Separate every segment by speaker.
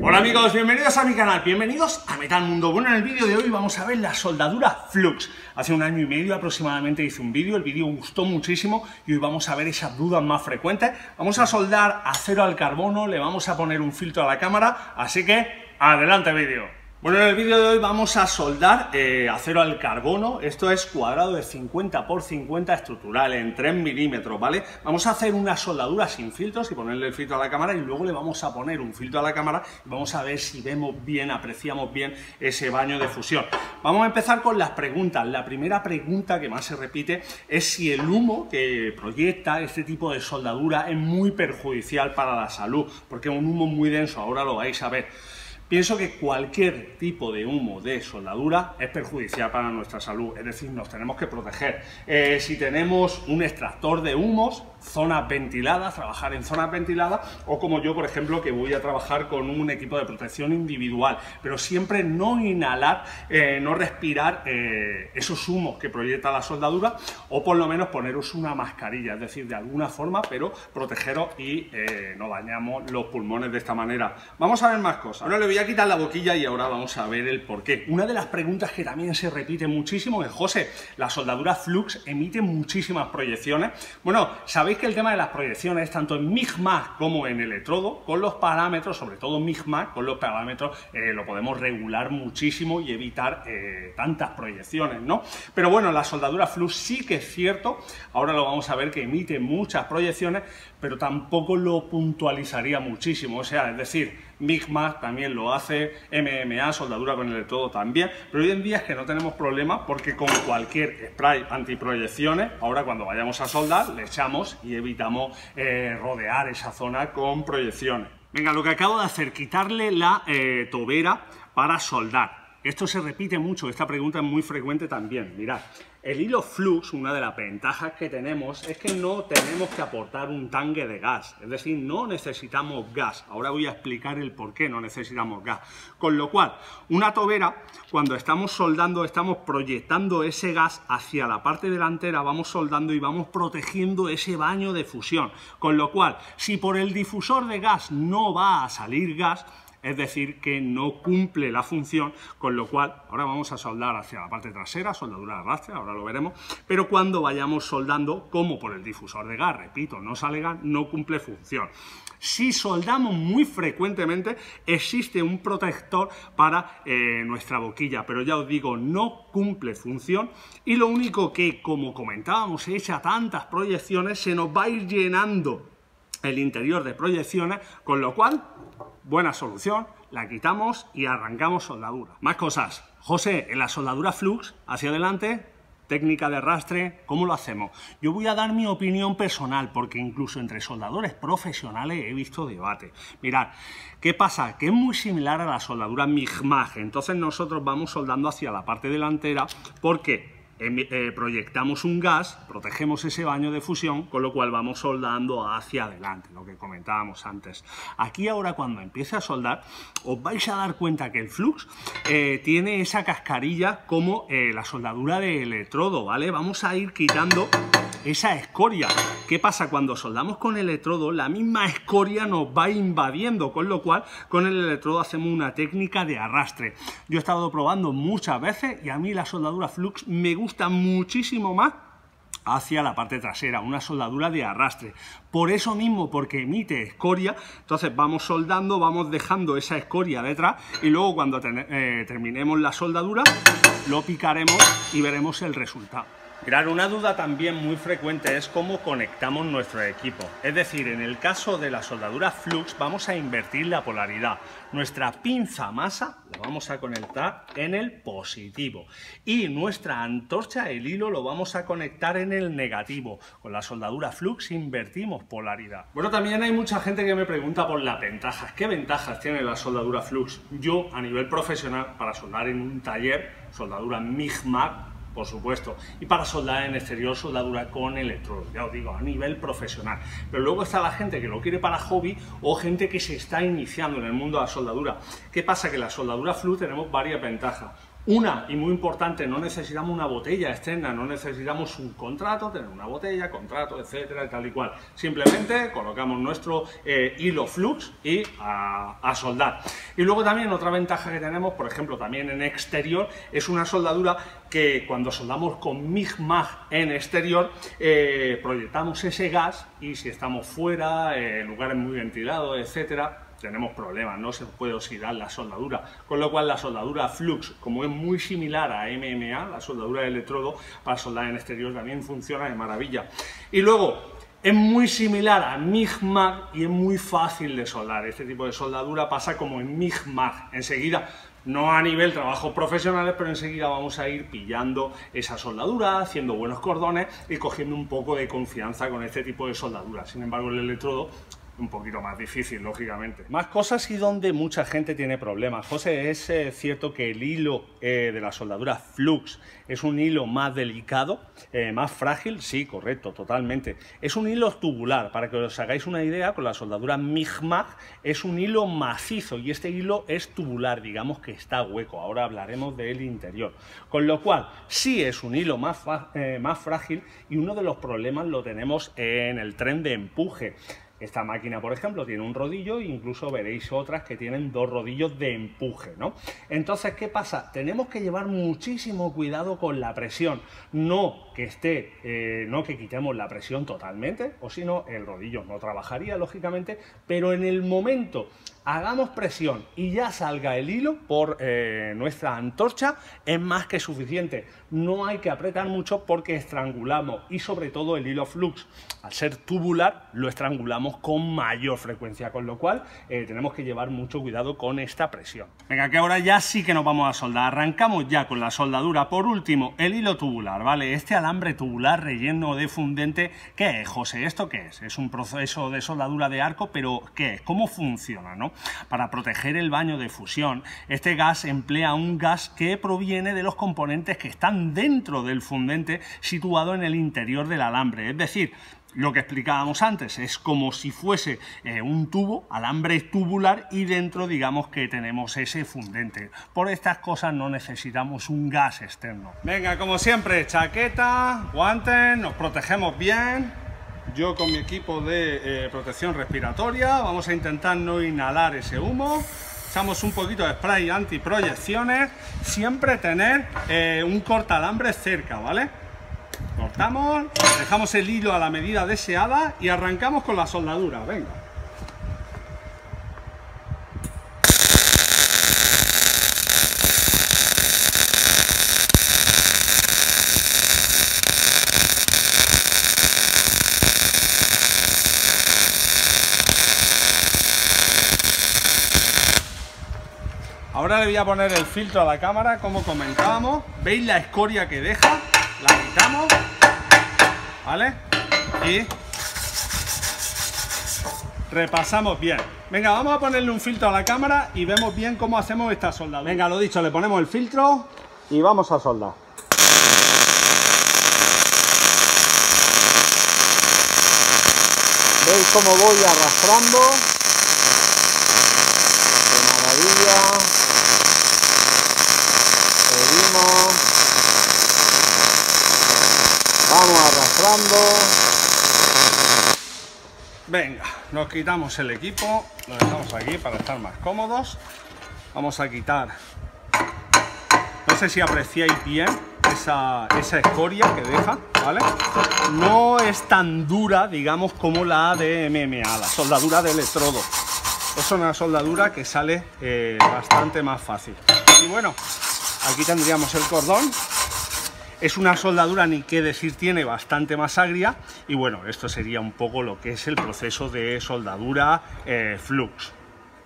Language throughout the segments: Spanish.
Speaker 1: Hola amigos, bienvenidos a mi canal, bienvenidos a Metal Mundo. Bueno, en el vídeo de hoy vamos a ver la soldadura Flux. Hace un año y medio aproximadamente hice un vídeo, el vídeo gustó muchísimo y hoy vamos a ver esas dudas más frecuentes. Vamos a soldar acero al carbono, le vamos a poner un filtro a la cámara, así que adelante vídeo. Bueno, en el vídeo de hoy vamos a soldar eh, acero al carbono, esto es cuadrado de 50 por 50 estructural en 3 milímetros, ¿vale? Vamos a hacer una soldadura sin filtros y ponerle el filtro a la cámara y luego le vamos a poner un filtro a la cámara y vamos a ver si vemos bien, apreciamos bien ese baño de fusión. Vamos a empezar con las preguntas. La primera pregunta que más se repite es si el humo que proyecta este tipo de soldadura es muy perjudicial para la salud, porque es un humo muy denso, ahora lo vais a ver. Pienso que cualquier tipo de humo de soldadura es perjudicial para nuestra salud, es decir, nos tenemos que proteger. Eh, si tenemos un extractor de humos, zonas ventiladas, trabajar en zonas ventiladas, o como yo, por ejemplo, que voy a trabajar con un equipo de protección individual, pero siempre no inhalar, eh, no respirar eh, esos humos que proyecta la soldadura, o por lo menos poneros una mascarilla, es decir, de alguna forma, pero protegeros y no dañamos los pulmones de esta manera. Vamos a ver más cosas. Ahora le voy a quitar la boquilla y ahora vamos a ver el por qué. Una de las preguntas que también se repite muchísimo es, José, la soldadura Flux emite muchísimas proyecciones. Bueno, sabéis que el tema de las proyecciones, tanto en MIGMA como en electrodo, con los parámetros, sobre todo MIGMA, con los parámetros, eh, lo podemos regular muchísimo y evitar eh, tantas proyecciones, ¿no? Pero bueno, la soldadura Flux sí que es cierto, ahora lo vamos a ver que emite muchas proyecciones, pero tampoco lo puntualizaría muchísimo, o sea, es decir, MIGMA también lo hace, MMA, soldadura con electrodo también, pero hoy en día es que no tenemos problemas porque con cualquier spray antiproyecciones, ahora cuando vayamos a soldar, le echamos y evitamos eh, rodear esa zona con proyecciones. Venga, lo que acabo de hacer, quitarle la eh, tobera para soldar. Esto se repite mucho, esta pregunta es muy frecuente también. Mirad, el hilo flux, una de las ventajas que tenemos es que no tenemos que aportar un tanque de gas, es decir, no necesitamos gas. Ahora voy a explicar el por qué no necesitamos gas. Con lo cual, una tobera, cuando estamos soldando, estamos proyectando ese gas hacia la parte delantera, vamos soldando y vamos protegiendo ese baño de fusión. Con lo cual, si por el difusor de gas no va a salir gas, es decir, que no cumple la función, con lo cual ahora vamos a soldar hacia la parte trasera, soldadura de arrastre, ahora lo veremos, pero cuando vayamos soldando, como por el difusor de gas, repito, no sale gas, no cumple función. Si soldamos muy frecuentemente, existe un protector para eh, nuestra boquilla, pero ya os digo, no cumple función y lo único que, como comentábamos, echa tantas proyecciones, se nos va a ir llenando el interior de proyecciones, con lo cual Buena solución, la quitamos y arrancamos soldadura. Más cosas. José, en la soldadura flux, hacia adelante, técnica de arrastre, ¿cómo lo hacemos? Yo voy a dar mi opinión personal, porque incluso entre soldadores profesionales he visto debate. Mirad, ¿qué pasa? Que es muy similar a la soldadura MIG-MAG, entonces nosotros vamos soldando hacia la parte delantera, porque eh, proyectamos un gas, protegemos ese baño de fusión, con lo cual vamos soldando hacia adelante, lo que comentábamos antes. Aquí ahora cuando empiece a soldar, os vais a dar cuenta que el flux eh, tiene esa cascarilla como eh, la soldadura de electrodo, ¿vale? Vamos a ir quitando esa escoria. ¿Qué pasa? Cuando soldamos con electrodo, la misma escoria nos va invadiendo, con lo cual con el electrodo hacemos una técnica de arrastre. Yo he estado probando muchas veces y a mí la soldadura flux me gusta muchísimo más hacia la parte trasera, una soldadura de arrastre. Por eso mismo, porque emite escoria, entonces vamos soldando, vamos dejando esa escoria detrás y luego cuando eh, terminemos la soldadura lo picaremos y veremos el resultado. Claro, una duda también muy frecuente es cómo conectamos nuestro equipo. Es decir, en el caso de la soldadura flux vamos a invertir la polaridad. Nuestra pinza masa la vamos a conectar en el positivo y nuestra antorcha, el hilo, lo vamos a conectar en el negativo. Con la soldadura flux invertimos polaridad. Bueno, también hay mucha gente que me pregunta por las ventajas. ¿Qué ventajas tiene la soldadura flux? Yo, a nivel profesional, para soldar en un taller, soldadura MIGMAC, por supuesto. Y para soldar en exterior, soldadura con electrodo, ya os digo, a nivel profesional. Pero luego está la gente que lo quiere para hobby o gente que se está iniciando en el mundo de la soldadura. ¿Qué pasa? Que la soldadura flu tenemos varias ventajas. Una, y muy importante, no necesitamos una botella externa, no necesitamos un contrato, tener una botella, contrato, etcétera, tal y cual. Simplemente colocamos nuestro eh, hilo flux y a, soldar. Y luego también otra ventaja que tenemos, por ejemplo, también en exterior, es una soldadura que cuando soldamos con MIG-MAG en exterior, eh, proyectamos ese gas y si estamos fuera, en lugares muy ventilados, etcétera, tenemos problemas, no se puede oxidar la soldadura, con lo cual la soldadura flux, como es muy similar a MMA, la soldadura de electrodo, para soldar en exterior también funciona de maravilla. Y luego, es muy similar a MIG-MAG y es muy fácil de soldar. Este tipo de soldadura pasa como en MIG-MAG. Enseguida, no a nivel trabajos profesionales, pero enseguida vamos a ir pillando esa soldadura, haciendo buenos cordones y cogiendo un poco de confianza con este tipo de soldadura. Sin embargo, el electrodo un poquito más difícil, lógicamente. Más cosas y donde mucha gente tiene problemas. José, ¿es eh, cierto que el hilo eh, de la soldadura flux es un hilo más delicado, eh, más frágil? Sí, correcto, totalmente. Es un hilo tubular, para que os hagáis una idea, con la soldadura MIG-MAG es un hilo macizo y este hilo es tubular, digamos que está hueco. Ahora hablaremos del interior. Con lo cual, sí es un hilo más, más frágil y uno de los problemas lo tenemos en el tren de empuje. Esta máquina, por ejemplo, tiene un rodillo e incluso veréis otras que tienen dos rodillos de empuje, ¿no? Entonces, ¿qué pasa? Tenemos que llevar muchísimo cuidado con la presión. No que esté, eh, no que quitemos la presión totalmente, o si no, el rodillo no trabajaría, lógicamente, pero en el momento hagamos presión y ya salga el hilo por eh, nuestra antorcha, es más que suficiente. No hay que apretar mucho porque estrangulamos y sobre todo el hilo flux, al ser tubular, lo estrangulamos con mayor frecuencia, con lo cual eh, tenemos que llevar mucho cuidado con esta presión. Venga, que ahora ya sí que nos vamos a soldar. Arrancamos ya con la soldadura. Por último, el hilo tubular, ¿vale? Este alambre tubular relleno de fundente, ¿qué es, José? ¿Esto qué es? Es un proceso de soldadura de arco, pero ¿qué es? ¿Cómo funciona, no? Para proteger el baño de fusión, este gas emplea un gas que proviene de los componentes que están dentro del fundente situado en el interior del alambre. Es decir, lo que explicábamos antes, es como si fuese eh, un tubo, alambre tubular, y dentro digamos que tenemos ese fundente. Por estas cosas no necesitamos un gas externo. Venga, como siempre, chaqueta, guantes, nos protegemos bien yo con mi equipo de eh, protección respiratoria vamos a intentar no inhalar ese humo. Echamos un poquito de spray antiproyecciones. Siempre tener eh, un cortalambre cerca, ¿vale? Dejamos el hilo a la medida deseada y arrancamos con la soldadura. Venga. Ahora le voy a poner el filtro a la cámara, como comentábamos. ¿Veis la escoria que deja? ¿Vale? Y repasamos bien. Venga, vamos a ponerle un filtro a la cámara y vemos bien cómo hacemos esta soldadura. Venga, lo dicho, le ponemos el filtro y vamos a soldar. ¿Veis cómo voy arrastrando? De maravilla. Vamos arrastrando. Venga, nos quitamos el equipo, lo dejamos aquí para estar más cómodos. Vamos a quitar, no sé si apreciáis bien esa, esa escoria que deja, ¿vale? No es tan dura, digamos, como la de MMA, la soldadura de electrodo. Es una soldadura que sale eh, bastante más fácil. Y bueno, aquí tendríamos el cordón es una soldadura, ni qué decir, tiene bastante más agria y bueno, esto sería un poco lo que es el proceso de soldadura eh, flux.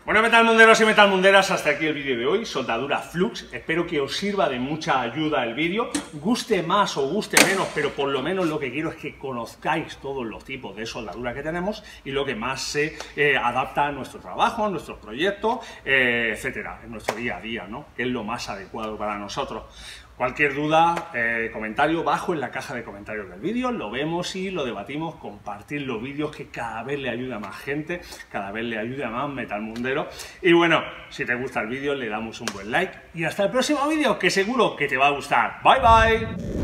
Speaker 1: Bueno, metalmunderos y metalmunderas, hasta aquí el vídeo de hoy, soldadura flux. Espero que os sirva de mucha ayuda el vídeo. Guste más o guste menos, pero por lo menos lo que quiero es que conozcáis todos los tipos de soldadura que tenemos y lo que más se eh, adapta a nuestro trabajo, a nuestros proyectos, eh, etcétera, en nuestro día a día, ¿no? Que es lo más adecuado para nosotros. Cualquier duda, eh, comentario bajo en la caja de comentarios del vídeo, lo vemos y lo debatimos, compartir los vídeos que cada vez le ayuda a más gente, cada vez le ayuda a más metalmundero. Y bueno, si te gusta el vídeo le damos un buen like y hasta el próximo vídeo que seguro que te va a gustar. Bye bye.